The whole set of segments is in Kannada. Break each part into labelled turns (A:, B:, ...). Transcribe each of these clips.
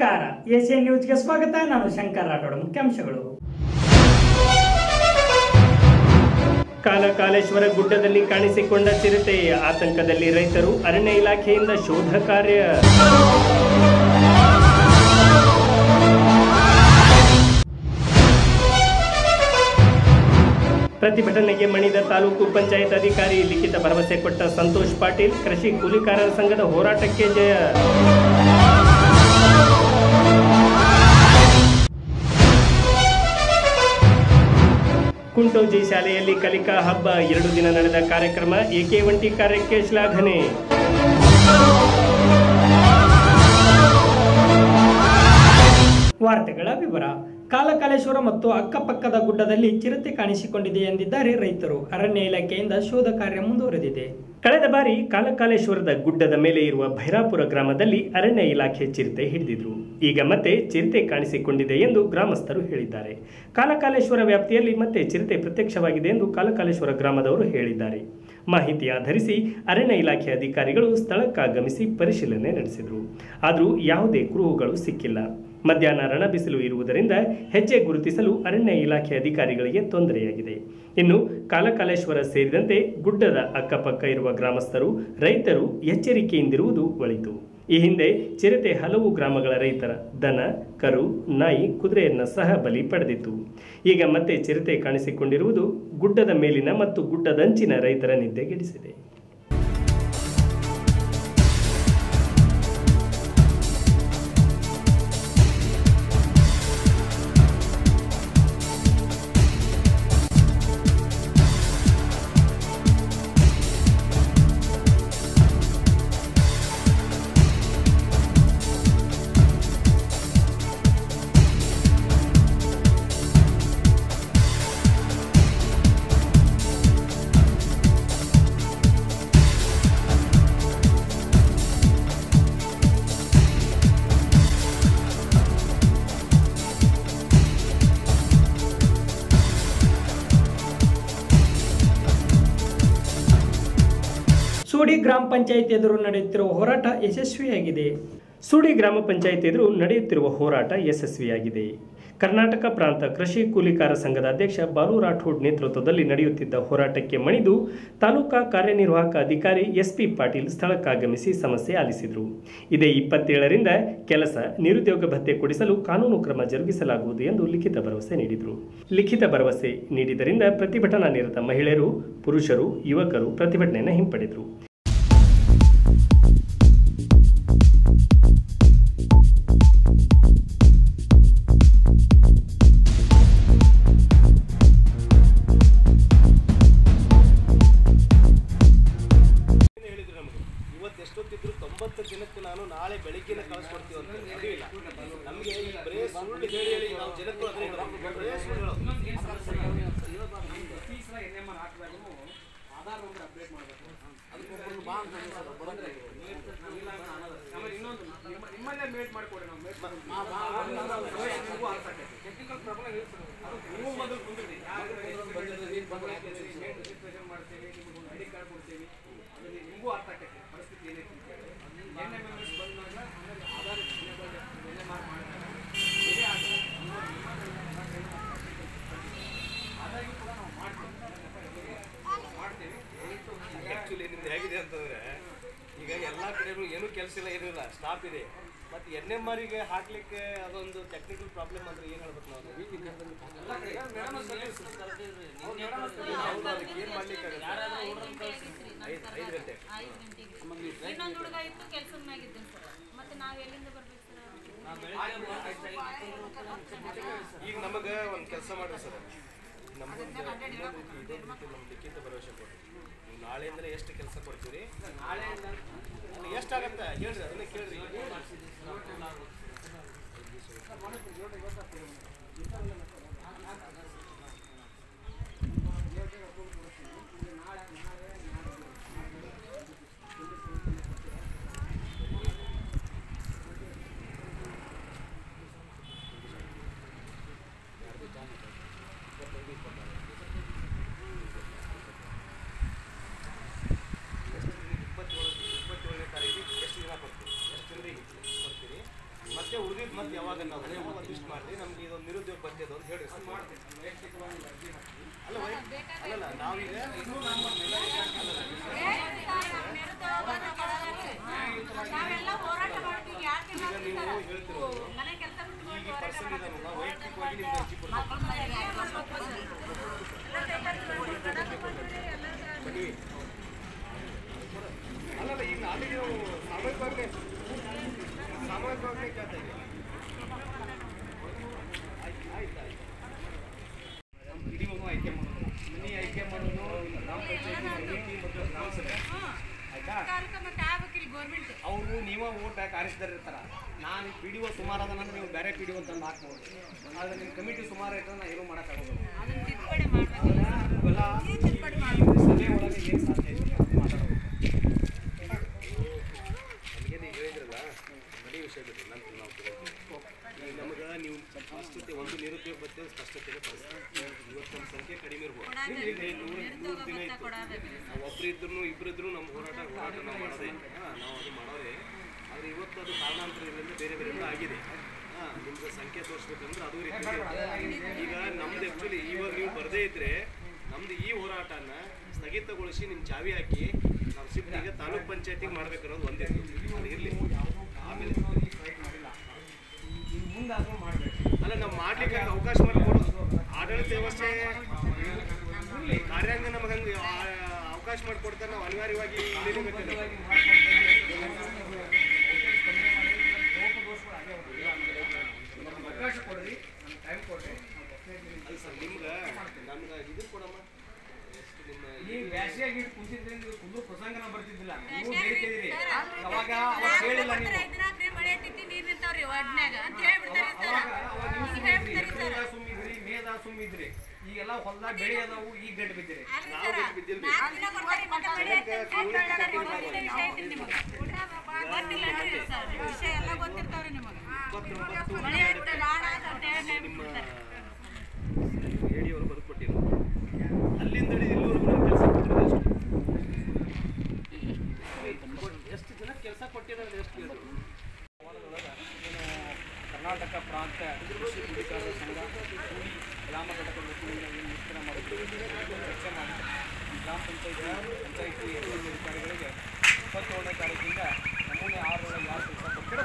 A: ನಮಸ್ಕಾರ. ಏಷ್ಯನ್ ನ್ಯೂಸ್ಗೆ ಸ್ವಾಗತ. ನಾನು ಶಂಕರ್ ರಾಠೋಡ್. ಮುಖ್ಯಾಂಶಗಳು
B: ಕಾಲಕಾಲೇಶ್ವರ ಗುಡ್ಡದಲ್ಲಿ ಕಾಣಿಸಿಕೊಂಡ ಚಿರತೆ. ಆತಂಕದಲ್ಲಿ ರೈತರು ಅರಣ್ಯ ಇಲಾಖೆಯಿಂದ ಶೋಧ ಕಾರ್ಯ. ಪ್ರತಿಭಟನೆಗೆ ಮಣಿದ ತಾಲೂಕು ಪಂಚಾಯತ್ ಅಧಿಕಾರಿ ಲಿಖಿತ ಭರವಸೆ ಕೊಟ್ಟ ಸಂತೋಷ್ ಪಾಟೀಲ್, ಕೃಷಿ ಕೂಲಿಕಾರರ ಸಂಘದ ಹೋರಾಟಕ್ಕೆ ಜಯ. ಕುಂಟೋಜಿ ಶಾಲೆಯಲ್ಲಿ ಕಲಿಕಾ ಹಬ್ಬ. ಎರಡು ದಿನ ನಡೆದ ಕಾರ್ಯಕ್ರಮ ಎಕೆ ಒಂಟಿ ಕಾರ್ಯಕ್ಕೆ ಶ್ಲಾಘನೆ?
A: ವಾರ್ತೆಗಳ ವಿವರ. ಕಾಲಕಾಲೇಶ್ವರ ಮತ್ತು ಅಕ್ಕಪಕ್ಕದ ಗುಡ್ಡದಲ್ಲಿ ಚಿರತೆ ಕಾಣಿಸಿಕೊಂಡಿದೆ ಎಂದಿದ್ದಾರೆ ರೈತರು. ಅರಣ್ಯ ಇಲಾಖೆಯಿಂದ ಶೋಧ ಕಾರ್ಯ ಮುಂದುವರೆದಿದೆ.
B: ಕಳೆದ ಬಾರಿ ಕಾಲಕಾಲೇಶ್ವರದ ಗುಡ್ಡದ ಮೇಲೆ ಇರುವ ಭೈರಾಪುರ ಗ್ರಾಮದಲ್ಲಿ ಅರಣ್ಯ ಇಲಾಖೆ ಚಿರತೆ ಹಿಡಿದಿದ್ರು. ಈಗ ಮತ್ತೆ ಚಿರತೆ ಕಾಣಿಸಿಕೊಂಡಿದೆ ಎಂದು ಗ್ರಾಮಸ್ಥರು ಹೇಳಿದ್ದಾರೆ. ಕಾಲಕಾಲೇಶ್ವರ ವ್ಯಾಪ್ತಿಯಲ್ಲಿ ಮತ್ತೆ ಚಿರತೆ ಪ್ರತ್ಯಕ್ಷವಾಗಿದೆ ಎಂದು ಕಾಲಕಾಲೇಶ್ವರ ಗ್ರಾಮದವರು ಹೇಳಿದ್ದಾರೆ. ಮಾಹಿತಿ ಆಧರಿಸಿ ಅರಣ್ಯ ಇಲಾಖೆ ಅಧಿಕಾರಿಗಳು ಸ್ಥಳಕ್ಕಾಗಮಿಸಿ ಪರಿಶೀಲನೆ ನಡೆಸಿದರು. ಆದರೂ ಯಾವುದೇ ಕುರುಹುಗಳು ಸಿಕ್ಕಿಲ್ಲ. ಮಧ್ಯಾಹ್ನ ರಣಬಿಸಿಲು ಇರುವುದರಿಂದ ಹೆಜ್ಜೆ ಗುರುತಿಸಲು ಅರಣ್ಯ ಇಲಾಖೆ ಅಧಿಕಾರಿಗಳಿಗೆ ತೊಂದರೆಯಾಗಿದೆ. ಇನ್ನು ಕಾಲಕಾಲೇಶ್ವರ ಸೇರಿದಂತೆ ಗುಡ್ಡದ ಅಕ್ಕಪಕ್ಕ ಇರುವ ಗ್ರಾಮಸ್ಥರು, ರೈತರು ಎಚ್ಚರಿಕೆಯಿಂದಿರುವುದು ಒಳಿತು. ಈ ಹಿಂದೆ ಚಿರತೆ ಹಲವು ಗ್ರಾಮಗಳ ರೈತರ ದನ, ಕರು, ನಾಯಿ ಕುದುರೆಯನ್ನು ಸಹ ಬಲಿ ಪಡೆದಿತ್ತು. ಈಗ ಮತ್ತೆ ಚಿರತೆ ಕಾಣಿಸಿಕೊಂಡಿರುವುದು ಗುಡ್ಡದ ಮೇಲಿನ ಮತ್ತು ಗುಡ್ಡದಂಚಿನ ರೈತರ ನಿದ್ದೆಗೆಡಿಸಿದೆ.
A: ಸೂಡಿ ಗ್ರಾಮ ಪಂಚಾಯತ್ ಎದುರು ನಡೆಯುತ್ತಿರುವ ಹೋರಾಟ ಯಶಸ್ವಿಯಾಗಿದೆ.
B: ಸೂಡಿ ಗ್ರಾಮ ಪಂಚಾಯತ್ ಎದುರು ನಡೆಯುತ್ತಿರುವ ಹೋರಾಟ ಯಶಸ್ವಿಯಾಗಿದೆ. ಕರ್ನಾಟಕ ಪ್ರಾಂತ ಕೃಷಿ ಕೂಲಿಕಾರ ಸಂಘದ ಅಧ್ಯಕ್ಷ ಬಾಲು ರಾಠೋಡ್ ನೇತೃತ್ವದಲ್ಲಿ ನಡೆಯುತ್ತಿದ್ದ ಹೋರಾಟಕ್ಕೆ ಮಣಿದು ತಾಲೂಕಾ ಕಾರ್ಯನಿರ್ವಾಹಕ ಅಧಿಕಾರಿ ಎಸ್ಪಿ ಪಾಟೀಲ್ ಸ್ಥಳಕ್ಕಾಗಮಿಸಿ ಸಮಸ್ಯೆ ಆಲಿಸಿದರು. ಇದೇ ಇಪ್ಪತ್ತೇಳರಿಂದ ಕೆಲಸ ನಿರುದ್ಯೋಗ ಭತ್ಯೆ ಕೊಡಿಸಲು ಕಾನೂನು ಕ್ರಮ ಜರುಗಿಸಲಾಗುವುದು ಎಂದು ಲಿಖಿತ ಭರವಸೆ ನೀಡಿದರು. ಲಿಖಿತ ಭರವಸೆ ನೀಡಿದರಿಂದ ಪ್ರತಿಭಟನಾ ನಿರತ ಮಹಿಳೆಯರು, ಪುರುಷರು, ಯುವಕರು ಪ್ರತಿಭಟನೆಯನ್ನು ಹಿಂಪಡೆದರು.
C: ಎಷ್ಟೊತ್ತಿದ್ರು ತೊಂಬತ್ತು ದಿನಕ್ಕೆ ನಾನು ನಾಳೆ ಬೆಳಿಗ್ಗೆನೆ ಕಳಿಸ್ಕೊಡ್ತೀವಿ ಅಂತ ಹೇಳಿಲ್ಲ ನಮಗೆ ಈ ಬರೇ ಸುಳ್ಳು ಹೇಳಿ ಹೇಳಿ ನಾವು ಜನಕ್ಕೂ ಅದೇ ಹೇಳೋದು. ಬರೇ ಸುಳ್ಳು ಅರ್ಥ ಆ್ಯಕ್ಚುಲಿ ನಿಮ್ದು ಹೇಗಿದೆ ಅಂತಂದ್ರೆ ಈಗ ಕಡೆನೂ ಏನೂ ಕೆಲಸ ಇಲ್ಲ ಏನಿಲ್ಲ ಇಲ್ಲ ಸ್ಟಾಪ್ ಇದೆ. ಮತ್ತು ಎನ್ ಎಂ ಆರಿಗೆ ಹಾಕ್ಲಿಕ್ಕೆ ಅದೊಂದು ಟೆಕ್ನಿಕಲ್ ಪ್ರಾಬ್ಲಮ್ ಅಂದ್ರೆ ಏನು ಹೇಳ್ಬೇಕು ನಾವು? ಏನು ಮಾಡ್ಲಿಕ್ಕೆ ಐದು ಐದು ಗಂಟೆ
D: ಇನ್ನೊಂದು ಹುಡುಗ ಇತ್ತು ಕೆಲ್ಸದ ಮ್ಯಾಗಿದ್ದೀನಿ ಸರ್. ಮತ್ತೆ ನಾವ್ ಎಲ್ಲಿಂದ ಬರ್ಬೇಕು ಸರ್?
C: ಈಗ ನಮಗೆ ಒಂದು ಕೆಲಸ ಮಾಡ್ರಿ ಸರ್. ನಮ್ಗೆ ಇನ್ನೊಂದು ರೀತಿ ಇದೊಂದು ರೀತಿ ನಮ್ಮ ಲಿಖಿತ ಭರವಸೆ ಕೊಡಿ ನಾಳೆ ಅಂದ್ರೆ ಎಷ್ಟು ಕೆಲಸ ಕೊಡ್ತೀರಿ? ಎಷ್ಟು ಎಷ್ಟಾಗತ್ತೆ? ಹೇಳ್ರಿ ಅದನ್ನ ಕೇಳ್ರಿ. ಇಪ್ಪತ್ತೇಳು ಇಪ್ಪತ್ತೇಳನೇ ತಾರೀಕಿಗೆ ಎಷ್ಟು ದಿನ ಕೊಡ್ತೀರಿ ಎಷ್ಟು ಜನರಿಗೆ ಕೊಡ್ತೀರಿ ಮತ್ತೆ ಉಳಿದ ನಮ್ಗೆ ಇದೊಂದು ನಿರುದ್ಯೋಗ ಅಂತ ಹೇಳಿ ಅಲ್ಲ ಅಲ್ಲ ನಾವೀಗ ಈಗ ಅಲ್ಲಲ್ಲ, ಈಗ ನೀವು ಸಾಮೂಹಿಕವಾಗಿ ಸಾಮೂಹಿಕವಾಗಿ ಕೇಳ್ತಾ ಇದ್ದೀವಿ
E: ಪಿ ಡಿ ಒ ಸುಮಾರು ಅದನ್ನ ನೀವು ಬೇರೆ ಪಿ ಡಿ ಒ ತಂದು ಹಾಕ್ಬೋದು. ಆದ್ರೆ ನಿಮ್ಮ ಕಮಿಟಿ ಸುಮಾರು ಐತೆ ನಾ ಏನೂ ಮಾಡೋಕ್ಕಾಗೋದಿಲ್ಲ ಇವೆಲ್ಲ ಸಭೆ ಒಳಗೆ ಏನು ಸಾಧ್ಯ ಅದು ಮಾತಾಡೋದು
C: ನೀವು ಹೇಳಿದ್ರಲ್ಲ ಮನೆ ವಿಷಯ ನಾವು ತಗೊಳ್ತೀವಿ. ಈಗ ನಮಗೆ ನೀವು ಸ್ಪಷ್ಟತೆ ಒಂದು ನಿರುದ್ಯೋಗ ನಮ್ಮ ಸಂಖ್ಯೆ ಕಡಿಮೆ ಇರ್ಬೋದು. ಇಲ್ಲಿ ನೂರು ನೂರು ದಿನ ಇತ್ತು. ನಾವು ಒಬ್ರು ಇದ್ರು ಇಬ್ರು ಇದ್ರು ನಮ್ಮ ಹೋರಾಟ ಹೋರಾಟ ನಾವು ಮಾಡೋದೇ ಹಾಂ ನಾವು ಅದು ಮಾಡೋದೇ ಆದರೆ ಇವತ್ತು ಅದು ಕಾರಣಾಂತರದಿಂದ ಬೇರೆ ಬೇರೆ ಆಗಿದೆ. ನಿಮ್ಗೆ ಸಂಖ್ಯೆ ತೋರಿಸ್ಬೇಕಂದ್ರೆ ಅದು ಈಗ ನಮ್ದು ಆ್ಯಕ್ಚುಲಿ ಇವಾಗ ನೀವು ಬರದೇ ಇದ್ರೆ ನಮ್ದು ಈ ಹೋರಾಟನ ಸ್ಥಗಿತಗೊಳಿಸಿ ನಿಮ್ಮ ಚಾವಿ ಹಾಕಿ ನಾವು ಸಿಟ್ಟಿಗೆ ತಾಲೂಕ್ ಪಂಚಾಯತಿಗೆ ಮಾಡ್ಬೇಕನ್ನೋದು ಒಂದೇ ಇರಲಿ. ಆಮೇಲೆ ಅಲ್ಲ, ನಾವು ಮಾಡ್ಲಿಕ್ಕೆ ಅವಕಾಶ ಮಾಡಿಕೊಡು ಆಡಳಿತ ವ್ಯವಸ್ಥೆ ಕಾರ್ಯಾಂಗ ನಮಗೆ ಹಂಗೆ ಅವಕಾಶ ಮಾಡಿಕೊಡ್ತಾರೆ, ನಾವು ಅನಿವಾರ್ಯವಾಗಿ
E: ಅವಕಾಶ ಕೊಡ್ರಿ ನಮ್ಗೆ ಟೈಮ್ ಕೊಡ್ರಿ. ನಾವು
C: ಸರ್ ನಿಮ್ಗೆ ನಮ್ಗೆ ಇದು ಕೊಡಮ್ಮ ಎಷ್ಟು ನಿಮ್ಮ
E: ಈ ಬ್ಯಾಸಿಯಾಗಿ ಕುಂತಿದ್ರಿಂದ ಕುಂದು ಪ್ರಸಂಗನ ಬರ್ತಿದ್ದಿಲ್ಲ ನೀವು. ಬೇಡಿಕೆದಿರಿ ಅವಾಗ ಅವಾಗ ಹೇಳಿಲ್ಲ ನೀವು ಸುಮ್ಮಿದ್ರಿ ಮೇದ ಸುಮ್ಮಿದ್ರಿ ಈಗೆಲ್ಲ ಹೊಲ್ದಾಗ ಬೆಳೆ ಅದಾವು ಈಗ ಗಡ್ಡ ಬಿದ್ದಿರಿ.
D: ಗೊತ್ತಿಲ್ಲ ವಿಷಯ ಎಲ್ಲ ಗೊತ್ತಿರ್ತಾವ್ರಿ ನಿಮಗೆ.
C: ಹೇಡಿಯವರು ಬದುಕೊಟ್ಟಿಲ್ಲ ಅಲ್ಲಿಂದ ಇಲ್ಲಿವರೆಗೂ ಕೆಲಸ ಕೊಟ್ಟಿರೋದು ಎಷ್ಟು ಜನ ಕೆಲಸ ಕೊಟ್ಟಿರೋದು ಎಷ್ಟು?
E: ಕರ್ನಾಟಕ ಪ್ರಾಂತ ಕೃಷಿ ಕೂಲಿಕಾರರ ಸಂಘ ಕೂಡಿ ಗ್ರಾಮ ಘಟಕದ ವತಿಯಿಂದ ಮುಷ್ಕರ ಮಾಡುತ್ತಿದೆ ಚರ್ಚೆ ಮಾಡಿ ಗ್ರಾಮ ಪಂಚಾಯತಿ ಪಂಚಾಯತಿ ಅಧಿಕಾರಿಗಳಿಗೆ ಇಪ್ಪತ್ತೇಳನೇ ತಾರೀಕಿಂದ ನಮೂನೆ ಆರರೊಳಗೆ ಯಾವ ಕೆಲಸ ಕೊಟ್ಟಿರೋ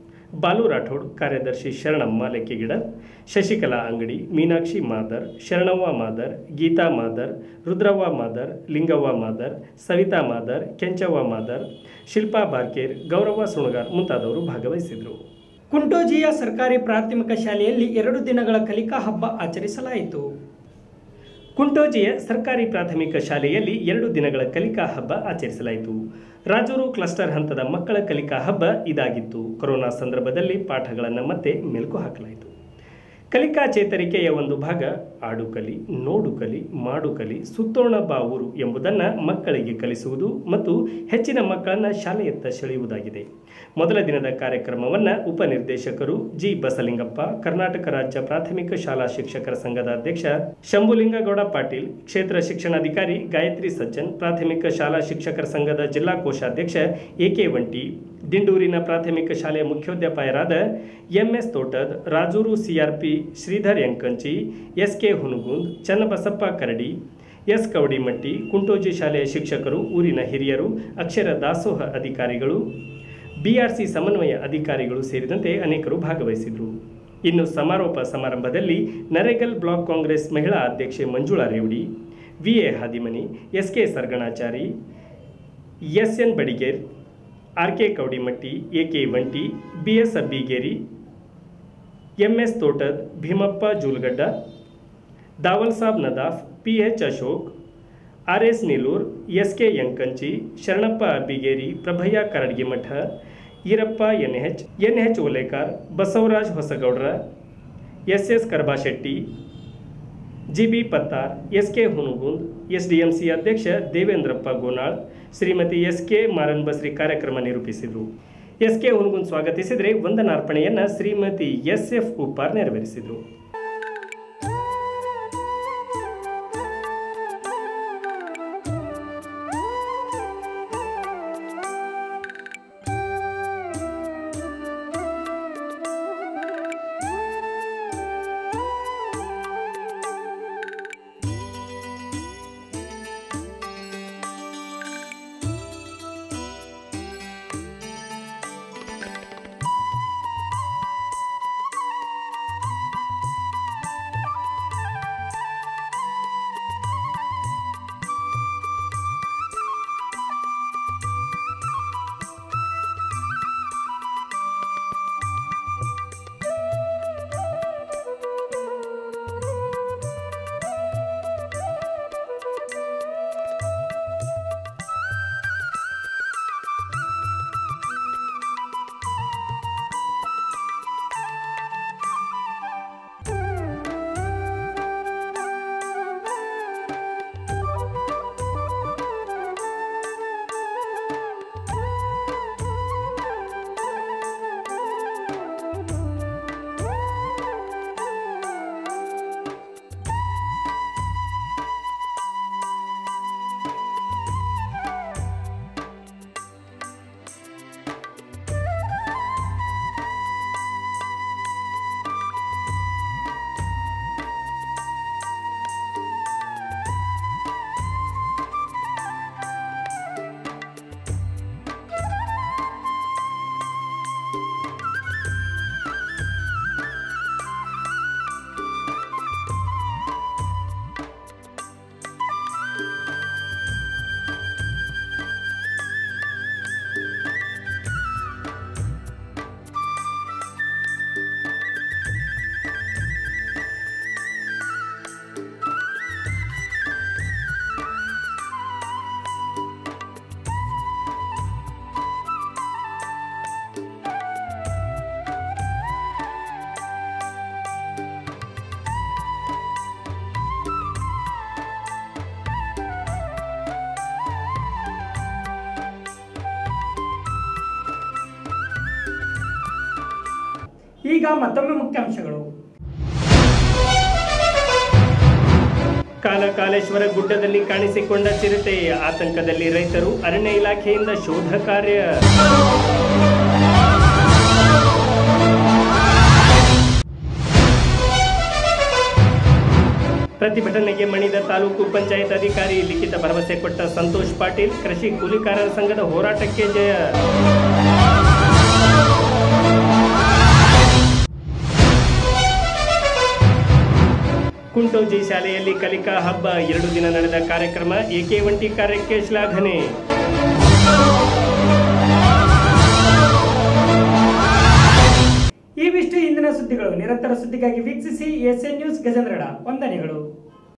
B: ಬಾಲು ರಾಠೋಡ್, ಕಾರ್ಯದರ್ಶಿ ಶರಣಮ್ಮ ಲೆಕ್ಕಿಗಿಡ, ಶಶಿಕಲಾ ಅಂಗಡಿ, ಮೀನಾಕ್ಷಿ ಮಾದರ್, ಶರಣವ್ವ ಮಾದರ್, ಗೀತಾ ಮಾದರ್, ರುದ್ರವ್ವ ಮಾದರ್, ಲಿಂಗವ್ವ ಮಾದರ್, ಸವಿತಾ ಮಾದರ್, ಕೆಂಚವ್ವ ಮಾದರ್, ಶಿಲ್ಪಾ ಬಾರ್ಕೇರ್ ಗೌರವ ಸುಣಗಾರ್ ಮುಂತಾದವರು ಭಾಗವಹಿಸಿದರು.
A: ಕುಂಟೋಜಿಯ ಸರ್ಕಾರಿ ಪ್ರಾಥಮಿಕ ಶಾಲೆಯಲ್ಲಿ ಎರಡು ದಿನಗಳ ಕಲಿಕಾ ಹಬ್ಬ ಆಚರಿಸಲಾಯಿತು.
B: ಕುಂಟೋಜಿಯ ಸರ್ಕಾರಿ ಪ್ರಾಥಮಿಕ ಶಾಲೆಯಲ್ಲಿ ಎರಡು ದಿನಗಳ ಕಲಿಕಾ ಹಬ್ಬ ಆಚರಿಸಲಾಯಿತು. ರಾಜೂರು ಕ್ಲಸ್ಟರ್ ಹಂತದ ಮಕ್ಕಳ ಕಲಿಕಾ ಹಬ್ಬ ಇದಾಗಿತ್ತು. ಕೊರೋನಾ ಸಂದರ್ಭದಲ್ಲಿ ಪಾಠಗಳನ್ನು ಮತ್ತೆ ಮೆಲುಕು ಹಾಕಲಾಯಿತು. ಕಲಿಕಾ ಚೇತರಿಕೆಯ ಒಂದು ಭಾಗ ಆಡು ಕಲಿ ನೋಡು ಕಲಿ ಮಾಡು ಸುತ್ತೋಣ ಬಾ ಊರು ಎಂಬುದನ್ನು ಮಕ್ಕಳಿಗೆ ಕಲಿಸುವುದು ಮತ್ತು ಹೆಚ್ಚಿನ ಮಕ್ಕಳನ್ನು ಶಾಲೆಯತ್ತ ಸೆಳೆಯುವುದಾಗಿದೆ. ಮೊದಲ ದಿನದ ಕಾರ್ಯಕ್ರಮವನ್ನು ಉಪನಿರ್ದೇಶಕರು ಜಿ. ಬಸಲಿಂಗಪ್ಪ, ಕರ್ನಾಟಕ ರಾಜ್ಯ ಪ್ರಾಥಮಿಕ ಶಾಲಾ ಶಿಕ್ಷಕರ ಸಂಘದ ಅಧ್ಯಕ್ಷ ಶಂಭುಲಿಂಗಗೌಡ ಪಾಟೀಲ್, ಕ್ಷೇತ್ರ ಶಿಕ್ಷಣಾಧಿಕಾರಿ ಗಾಯತ್ರಿ ಸಜ್ಜನ್, ಪ್ರಾಥಮಿಕ ಶಾಲಾ ಶಿಕ್ಷಕರ ಸಂಘದ ಜಿಲ್ಲಾ ಕೋಶಾಧ್ಯಕ್ಷ ಎಕೆ ವಂಟಿ ದಿಂಡೂರಿನ ಪ್ರಾಥಮಿಕ ಶಾಲೆಯ ಮುಖ್ಯೋಧ್ಯಾಪಕರಾದ MS Thotad Rajur CRP Shridhar Yankanchi S K Hunugund Channabasappa Karadi, S Kavadimatti, Kuntoji ಶಾಲೆಯ ಶಿಕ್ಷಕರು, ಊರಿನ ಹಿರಿಯರು, ಅಕ್ಷರ ದಾಸೋಹ ಅಧಿಕಾರಿಗಳು, ಬಿಆರ್ಸಿ ಸಮನ್ವಯ ಅಧಿಕಾರಿಗಳು ಸೇರಿದಂತೆ ಅನೇಕರು ಭಾಗವಹಿಸಿದರು. ಇನ್ನು ಸಮಾರೋಪ ಸಮಾರಂಭದಲ್ಲಿ ನರೇಗಲ್ ಬ್ಲಾಕ್ ಕಾಂಗ್ರೆಸ್ ಮಹಿಳಾ ಅಧ್ಯಕ್ಷೆ Manjula Revadi, V A Hadimani S K Sarganachari S N Badiger R K Kavadimatti A K Vanti B S Abbigeri M S Thotad Bhimappa Julgadda Daval Sab Nadaf P H Ashok R S Nilur S K Yankanchi Sharanappa Abbigeri Prabhayya Karadgimath Irappa N H N H Olekar Basavaraj Hosagoudra S S Karbashetti G B Pattar, S K Hunugund SDMC ಅಧ್ಯಕ್ಷ ದೇವೇಂದ್ರಪ್ಪ ಗೋನಾಳ್, ಶ್ರೀಮತಿ ಎಸ್ಕೆ ಮಾರನ್ ಬಸ್ರಿ ಕಾರ್ಯಕ್ರಮ ನಿರೂಪಿಸಿದರು. ಎಸ್ಕೆ ಹುನುಗುಂದ್ ಸ್ವಾಗತಿಸಿದರೆ ವಂದನಾರ್ಪಣೆಯನ್ನ ಶ್ರೀಮತಿ ಎಸ್ ಎಫ್ ಉಪ್ಪಾರ್ ನೆರವೇರಿಸಿದರು.
A: ಈಗ ಮತ್ತೊಮ್ಮೆ ಮುಖ್ಯಾಂಶಗಳು.
B: ಕಾಲಕಾಲೇಶ್ವರ ಗುಡ್ಡದಲ್ಲಿ ಕಾಣಿಸಿಕೊಂಡ ಚಿರತೆ, ಆತಂಕದಲ್ಲಿ ರೈತರು ಅರಣ್ಯ ಇಲಾಖೆಯಿಂದ ಶೋಧ ಕಾರ್ಯ. ಪ್ರತಿಭಟನೆಗೆ ಮಣಿದ ತಾಲೂಕು ಪಂಚಾಯತ್ ಅಧಿಕಾರಿ ಲಿಖಿತ ಭರವಸೆ ಕೊಟ್ಟ ಸಂತೋಷ್ ಪಾಟೀಲ್, ಕೃಷಿ ಕೂಲಿಕಾರರ ಸಂಘದ ಹೋರಾಟಕ್ಕೆ ಜಯ. ಕುಂಟೋಜಿ ಶಾಲೆಯಲ್ಲಿ ಕಲಿಕಾ ಹಬ್ಬ. ಎರಡು ದಿನ ನಡೆದ ಕಾರ್ಯಕ್ರಮ ಎಕೆ ಒಂಟಿ ಕಾರ್ಯಕ್ಕೆ ಶ್ಲಾಘನೆ.
A: ಇವಿಷ್ಟು ಇಂದಿನ ಸುದ್ದಿಗಳು. ನಿರಂತರ ಸುದ್ದಿಗಾಗಿ ವೀಕ್ಷಿಸಿ ಎಸ್ ಎನ್ ನ್ಯೂಸ್ ಗಜೇಂದ್ರಡ ವಂದನೆಗಳು.